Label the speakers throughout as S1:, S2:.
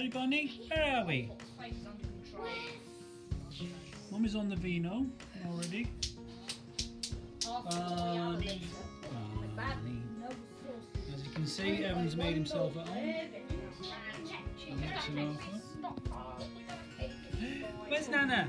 S1: Hey Bunny, where are we? Mum is on the vino already. As you can see, Evan's made himself at home. Where's
S2: and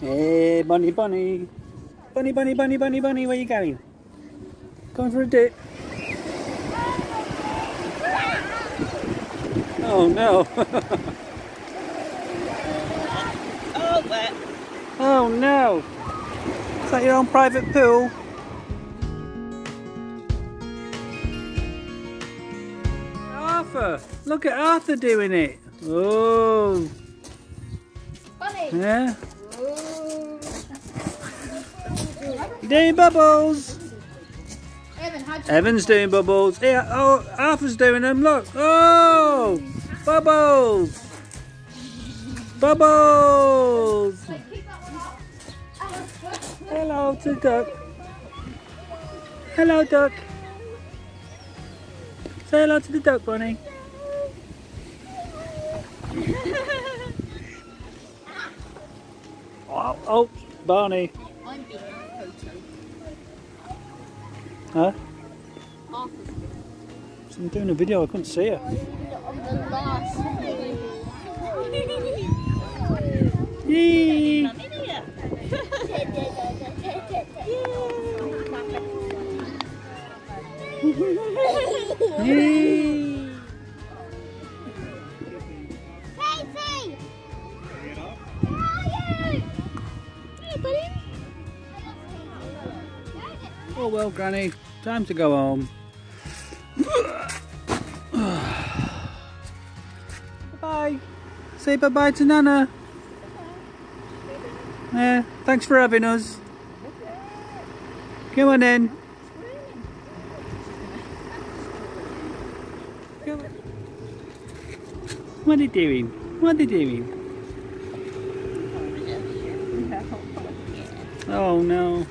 S1: Hey, bunny, bunny. Bunny, bunny, bunny, bunny, bunny, where you going? Going for a dip. Oh no.
S2: Oh, wet.
S1: oh no. Is that your own private pool? Arthur, look at Arthur doing it. Oh,
S2: Bunny.
S1: yeah. Doing bubbles?
S2: Evan,
S1: Evan's doing bubbles. Yeah, oh, Arthur's doing them. Look. Oh, bubbles. Bubbles.
S2: keep that one off?
S1: Hello to duck. Hello, duck. Say hello to the duck, bunny. oh, oh, Barney.
S2: I'm being a photo.
S1: Huh?
S2: Arthur's
S1: I'm doing a video. I couldn't see her.
S2: on the last
S1: Yee. Yee. Oh well, Granny. Time to go home. bye. Say bye bye to Nana. Yeah, thanks for having us. Come on in. Come on. What are you doing? What are you doing? Oh, oh no.